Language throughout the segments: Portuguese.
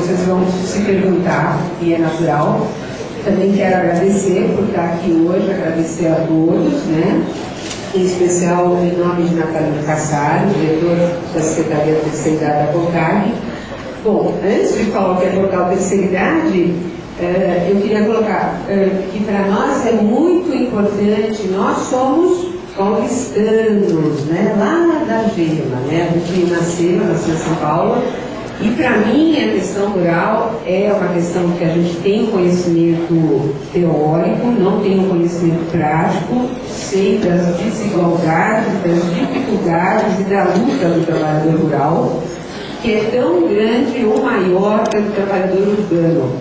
se perguntar, e é natural. Também quero agradecer por estar aqui hoje, agradecer a todos, né? em especial em nome de Natalina Cassaro, diretor da Secretaria da Terceira Idade da COCAG. Bom, antes de falar o que é Terceira Idade, eh, eu queria colocar eh, que para nós é muito importante, nós somos paulistanos, né? lá da Gema, né? a gente nasceu, nasceu em São Paulo, e para mim a questão rural é uma questão que a gente tem conhecimento teórico, não tem um conhecimento prático, sei das desigualdades, das dificuldades e da luta do trabalhador rural, que é tão grande ou maior que a do trabalhador urbano,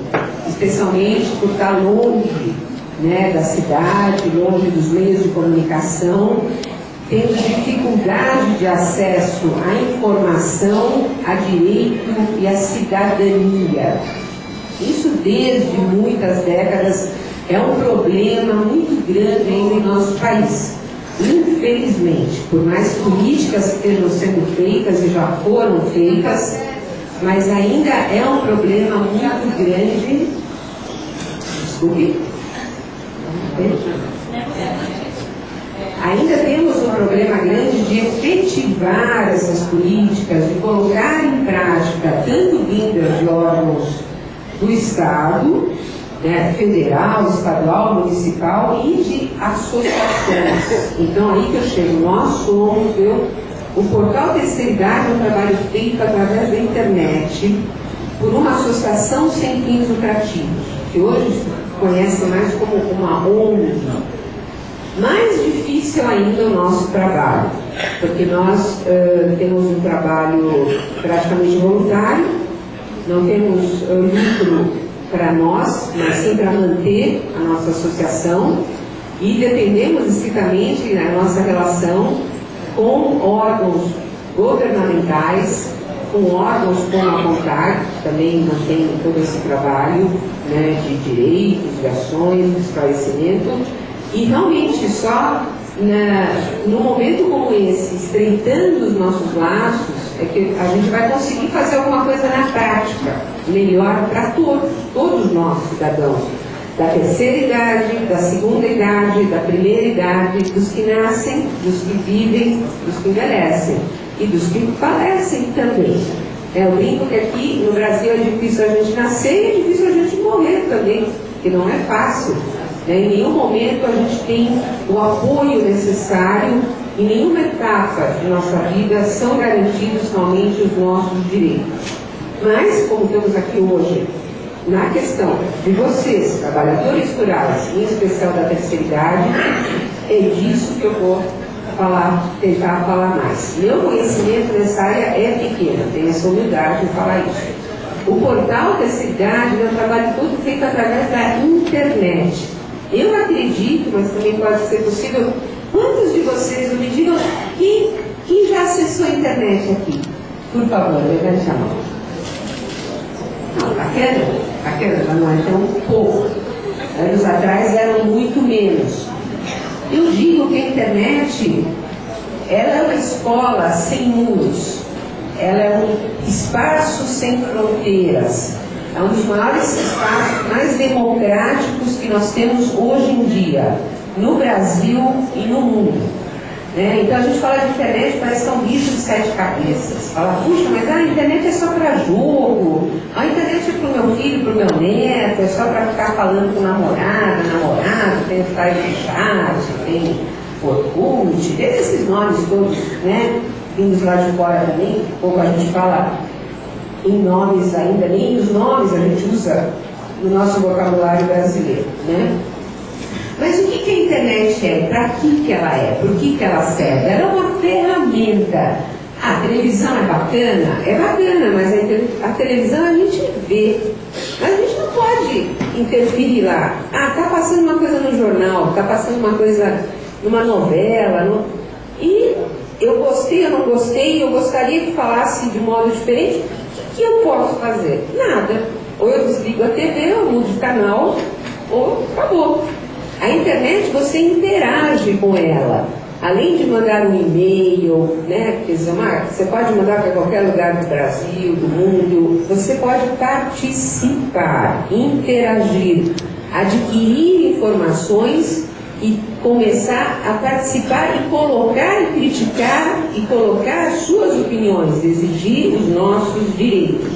especialmente por estar longe né, da cidade, longe dos meios de comunicação tendo dificuldade de acesso à informação, a direito e à cidadania. Isso desde muitas décadas é um problema muito grande ainda em nosso país. Infelizmente, por mais políticas que estejam sendo feitas e já foram feitas, mas ainda é um problema muito grande. Desculpe. Ainda temos um problema grande de efetivar essas políticas, de colocar em prática, tanto vindas de órgãos do Estado, né, federal, estadual, municipal e de associações. Então aí que eu chego, nós somos, eu, o portal Terceira Idade é um trabalho feito através da internet por uma associação sem fins lucrativos, que hoje conhece mais como uma ONG mais ainda o nosso trabalho, porque nós uh, temos um trabalho praticamente voluntário, não temos lucro para nós, mas sim para manter a nossa associação e dependemos estritamente da nossa relação com órgãos governamentais, com órgãos como a CONTAG, que também mantém todo esse trabalho né, de direitos, de ações, de esclarecimento, e realmente só na, no momento como esse, estreitando os nossos laços, é que a gente vai conseguir fazer alguma coisa na prática, melhor para todos, todos nós cidadãos, da terceira idade, da segunda idade, da primeira idade, dos que nascem, dos que vivem, dos que envelhecem e dos que falecem também. É, eu brinco que aqui no Brasil é difícil a gente nascer e é difícil a gente morrer também, que não é fácil. Né? Em nenhum momento a gente tem o apoio necessário, em nenhuma etapa de nossa vida são garantidos realmente os nossos direitos. Mas, como temos aqui hoje, na questão de vocês, trabalhadores rurais, em especial da terceira idade, é disso que eu vou falar, tentar falar mais. Meu conhecimento nessa área é pequeno, tenho essa humildade de falar isso. O portal Terceira Idade é um trabalho todo feito através da internet. Eu acredito, mas também pode ser possível, quantos de vocês me digam quem, quem já acessou a internet aqui? Por favor, levante a mão. Não, bacana, bacana, mas não é tão pouco. Anos atrás eram muito menos. Eu digo que a internet ela é uma escola sem muros, ela é um espaço sem fronteiras, é um dos maiores espaços mais democráticos que nós temos hoje em dia, no Brasil e no mundo. Né? Então a gente fala de internet, parece que é um bicho de sete cabeças. Fala, puxa, mas a internet é só para jogo, a internet é para o meu filho, para o meu neto, é só para ficar falando com namorada, namorado, tem de chat, tem Orkut, tem esses nomes todos, né? Vindos lá de fora também, pouco a gente fala em nomes ainda, nem os nomes a gente usa no nosso vocabulário brasileiro, né? Mas o que, que a internet é? Para que, que ela é? Por que, que ela serve? Ela é uma ferramenta. Ah, a televisão é bacana? É bacana, mas a, a televisão a gente vê. Mas a gente não pode interferir lá. Ah, tá passando uma coisa no jornal, tá passando uma coisa numa novela. No... E eu gostei, eu não gostei, eu gostaria que falasse de modo diferente que eu posso fazer? Nada. Ou eu desligo a TV, ou mudo de canal, ou acabou. A internet você interage com ela. além de mandar um e-mail, né, que você pode mandar para qualquer lugar do Brasil, do mundo, você pode participar, interagir, adquirir informações e começar a participar e colocar e criticar e colocar as suas opiniões, exigir os nossos direitos.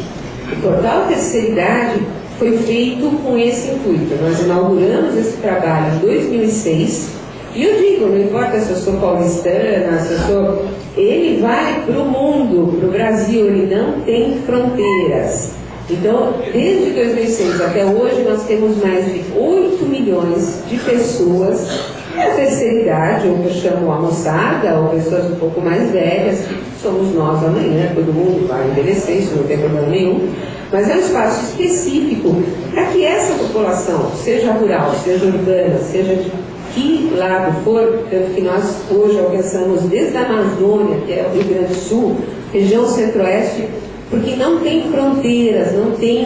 O portal Terceira Idade foi feito com esse intuito. Nós inauguramos esse trabalho em 2006 e eu digo, não importa se eu sou paulistana, se eu sou. Ele vai para o mundo, para o Brasil, ele não tem fronteiras. Então, desde 2006 até hoje, nós temos mais de 8 milhões de pessoas da terceira idade, ou que eu chamo a moçada, ou pessoas um pouco mais velhas, somos nós amanhã, todo mundo vai envelhecer, isso não tem problema nenhum. Mas é um espaço específico para que essa população, seja rural, seja urbana, seja de que lado for, tanto que nós hoje alcançamos desde a Amazônia, que é o Rio Grande do Sul, região centro-oeste, porque não tem fronteiras, não tem.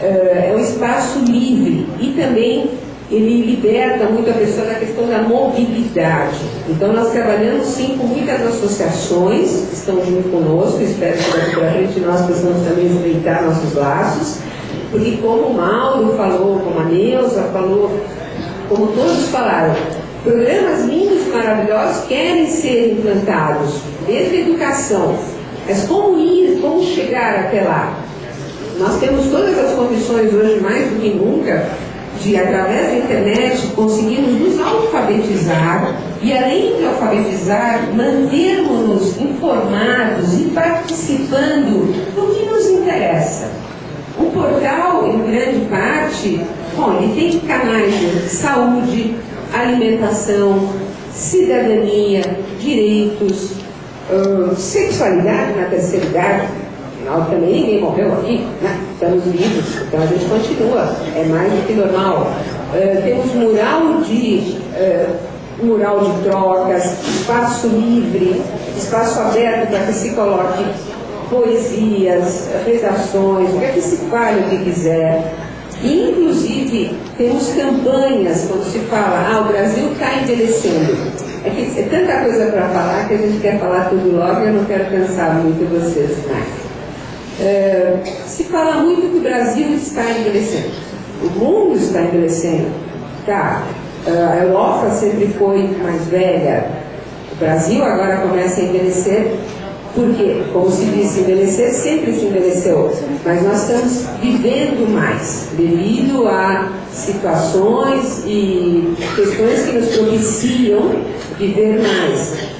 Uh, é um espaço livre e também ele liberta muito a pessoa da questão da mobilidade. Então nós trabalhamos sim com muitas associações que estão junto conosco, espero que daqui para frente nós possamos também estreitar nossos laços, porque como o Mauro falou, como a Neuza falou, como todos falaram, programas lindos e maravilhosos querem ser implantados, desde a educação. Mas como ir, como chegar até lá? Nós temos todas as condições hoje, mais do que nunca, de, através da internet, conseguirmos nos alfabetizar e, além de alfabetizar, mantermos-nos informados e participando do que nos interessa. O portal, em grande parte, Bom, ele tem canais de saúde, alimentação, cidadania, direitos, uh, sexualidade na terceira idade. Afinal, também ninguém morreu aqui, né? Estamos vivos, então a gente continua, é mais do que normal. Uh, temos mural de, uh, mural de trocas, espaço livre, espaço aberto para que se coloque poesias, redações, para que se fale o que quiser. Inclusive, temos campanhas quando se fala, ah, o Brasil está envelhecendo. É que é tanta coisa para falar que a gente quer falar tudo logo e eu não quero cansar muito vocês mais. É, se fala muito que o Brasil está envelhecendo. O mundo está envelhecendo. Tá. A Europa sempre foi mais velha. O Brasil agora começa a envelhecer porque, como se disse, envelhecer sempre se envelheceu, mas nós estamos vivendo mais devido a situações e questões que nos propiciam viver mais.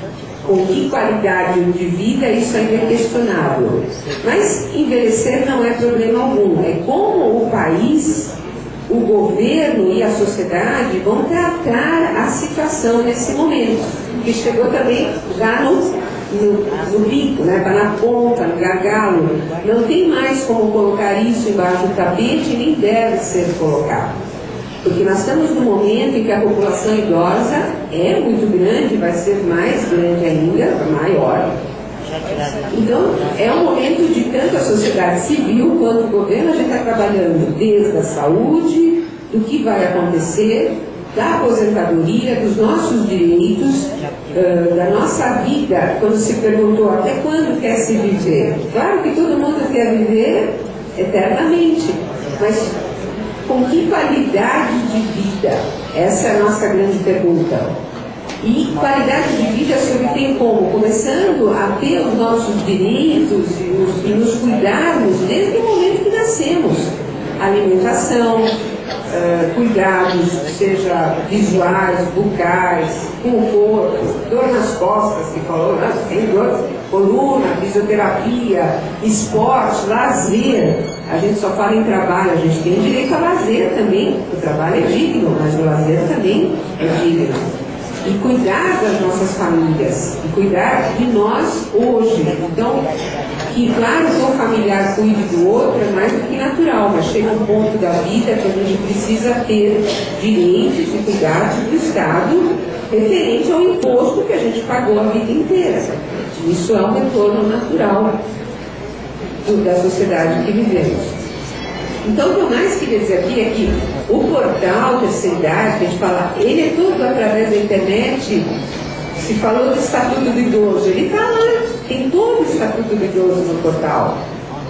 Com que qualidade de vida, isso ainda é questionável. Mas envelhecer não é problema algum, é como o país, o governo e a sociedade vão tratar a situação nesse momento, que chegou também já no no, no bico, né? está na ponta, no gargalo. Não tem mais como colocar isso embaixo do tapete nem deve ser colocado. Porque nós estamos num momento em que a população idosa é muito grande, vai ser mais grande ainda, maior. Então, é um momento de tanto a sociedade civil quanto o governo, a gente está trabalhando desde a saúde, do que vai acontecer, da aposentadoria, dos nossos direitos, uh, da nossa vida, quando se perguntou até quando quer se viver. Claro que todo mundo quer viver eternamente, mas com que qualidade de vida? Essa é a nossa grande pergunta. E qualidade de vida se obtém como? Começando a ter os nossos direitos e nos, e nos cuidarmos desde o momento que nascemos. Alimentação, uh, cuidados, seja visuais, bucais, com o corpo, dor nas costas, que falou, né? tem dor, coluna, fisioterapia, esporte, lazer. A gente só fala em trabalho, a gente tem direito a lazer também. O trabalho é digno, mas o lazer também é digno. E cuidar das nossas famílias, e cuidar de nós hoje. Então, que, claro, que um familiar cuide do outro é mais do que natural, mas chega um ponto da vida que a gente precisa ter direitos e cuidados do Estado referente ao imposto que a gente pagou a vida inteira. Isso é um retorno natural da sociedade que vivemos. Então, o que eu mais queria dizer aqui é que o portal Terceira Idade, que a gente fala, ele é todo através da internet Se falou do Estatuto do Idoso, ele está lá, tem todo o Estatuto do Idoso no portal.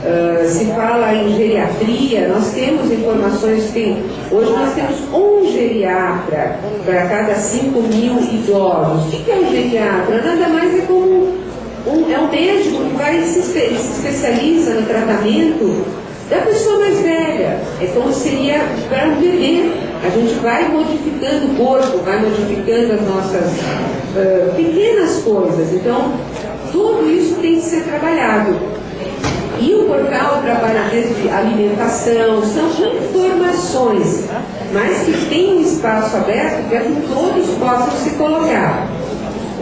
Uh, se fala em geriatria, nós temos informações, tem, hoje nós temos um geriatra para cada 5 mil idosos. O que é um geriatra? Nada mais é um, é um médico que vai se, se especializa no tratamento da pessoa mais velha. É como seria para um bebê. A gente vai modificando o corpo, vai modificando as nossas uh, pequenas coisas. Então, tudo isso tem que ser trabalhado. E o portal trabalha desde alimentação, são informações, mas que tem um espaço aberto para que todos possam se colocar.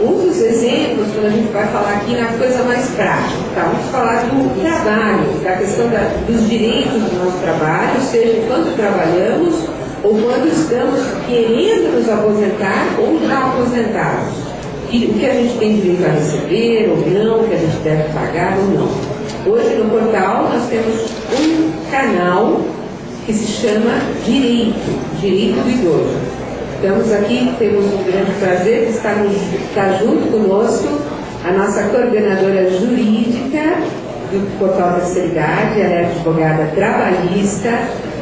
Um dos exemplos, quando a gente vai falar aqui na coisa mais prática, tá? vamos falar do trabalho, da questão da, dos direitos do nosso trabalho, seja quando trabalhamos ou quando estamos querendo nos aposentar ou já aposentados. E o que a gente tem direito a receber ou não, o que a gente deve pagar ou não. Hoje no portal nós temos um canal que se chama Direito, Direito do Idoso. Estamos aqui, temos um grande prazer de estar, estar junto conosco a nossa coordenadora jurídica do Portal da Seriedade, ela é advogada trabalhista,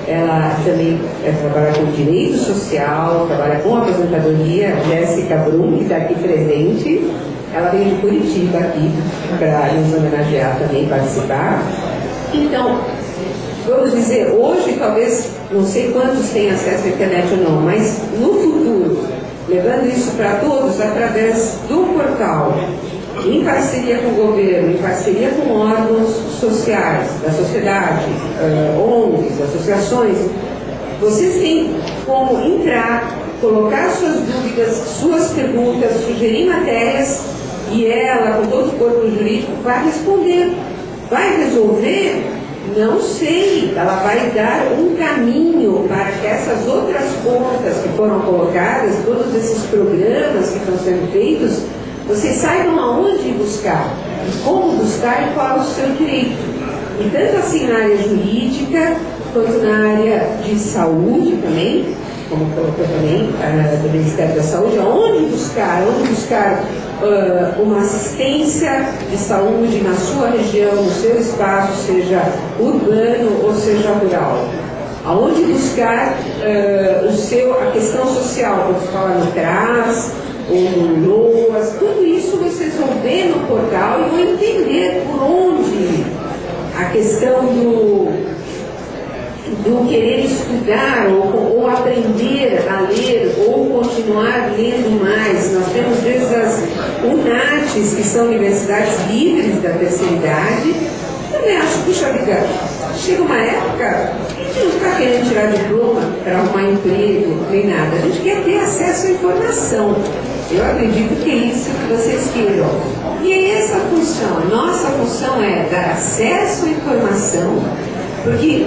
ela também trabalha com direito social, trabalha com aposentadoria, Jéssica Brum, que está aqui presente. Ela veio de Curitiba aqui para nos homenagear também, participar. Então, vamos dizer, hoje talvez, não sei quantos têm acesso à internet ou não, mas no levando isso para todos através do portal, em parceria com o governo, em parceria com órgãos sociais, da sociedade, uh, ONGs, associações, vocês têm como entrar, colocar suas dúvidas, suas perguntas, sugerir matérias e ela, com todo o corpo jurídico, vai responder. Vai resolver não sei, ela vai dar um caminho para que essas outras contas que foram colocadas, todos esses programas que estão sendo feitos, vocês saibam aonde buscar, como buscar e qual é o seu direito. E tanto assim na área jurídica, quanto na área de saúde também, como colocou também uh, do Ministério da Saúde, aonde buscar, onde buscar uh, uma assistência de saúde na sua região, no seu espaço, seja urbano ou seja rural. Aonde buscar uh, o seu, a questão social, quando se fala no CRAS, ou no LOAS, tudo isso vocês vão ver no portal e vão entender por onde a questão do do querer estudar ou, ou, aprender a ler ou continuar lendo mais. Nós temos desde as UNATs, que são universidades livres da terceira idade. Também acho, puxa vida, chega uma época a gente não está querendo tirar diploma para arrumar emprego, nem nada. A gente quer ter acesso à informação. Eu acredito que é isso que vocês queiram. E é essa a função. Nossa função é dar acesso à informação, porque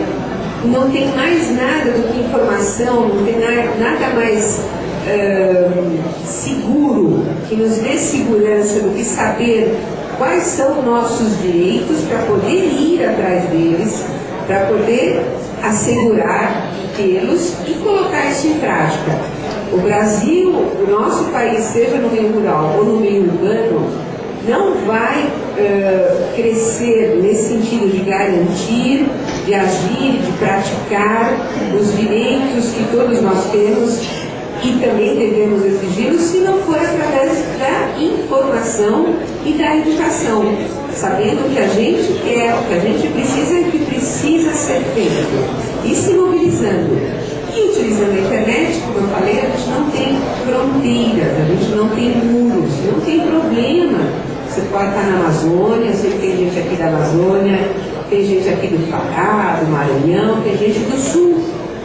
não tem mais nada do que informação, não tem nada mais uh, seguro, que nos dê segurança do que saber quais são nossos direitos para poder ir atrás deles, para poder assegurar tê-los e colocar isso em prática. O Brasil, o nosso país, seja no meio rural ou no meio urbano, não vai uh, crescer nesse sentido de garantir, de agir, de praticar os direitos que todos nós temos e também devemos exigi-los se não for através da informação e da educação, sabendo que a gente quer, o que a gente precisa e o que precisa ser feito, e se mobilizando. E utilizando a internet, como eu falei, a gente não tem fronteiras, a gente não tem muros, não tem problema você pode estar na Amazônia, eu sei que tem gente aqui da Amazônia, tem gente aqui do Pará, do Maranhão, tem gente do Sul.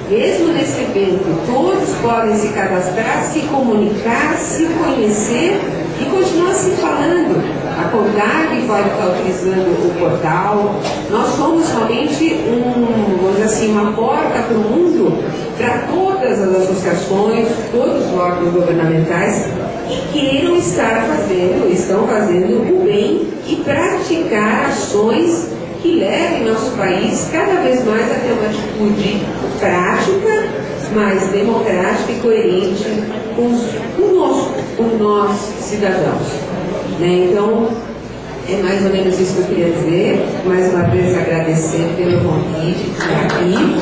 Mesmo nesse evento, todos podem se cadastrar, se comunicar, se conhecer e continuar se falando. A CONDAG pode estar utilizando o portal. Nós somos somente um, vamos assim, uma porta para o mundo para todas as associações, todos os órgãos governamentais e queiram estar fazendo, estão fazendo o bem e praticar ações que levem nosso país cada vez mais a ter uma atitude prática, mais democrática e coerente com conosco, por nós, cidadãos. Né? Então, é mais ou menos isso que eu queria dizer. Mais uma vez agradecer pelo convite de estar aqui.